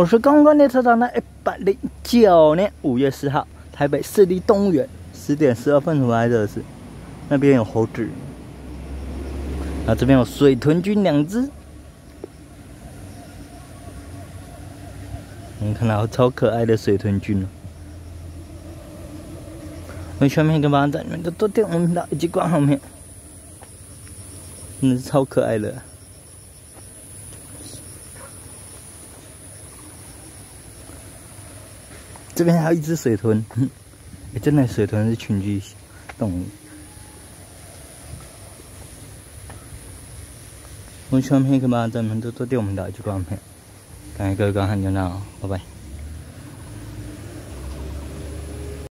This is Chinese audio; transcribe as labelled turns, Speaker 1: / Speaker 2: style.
Speaker 1: 我是刚刚列车长的一百零九年五月四号，台北市立动物园十点十二分回来的是，那边有猴子，啊，这边有水豚君两只，你看到超可爱的水豚君了。我下面跟班长你们都多点我们频道以及关后面，真的是超可爱的。这边还有一只水豚，哎，真的水豚是群居动物。我喜欢片，可以把咱们都多点我们的就光片，感谢各位观看，就那，拜拜。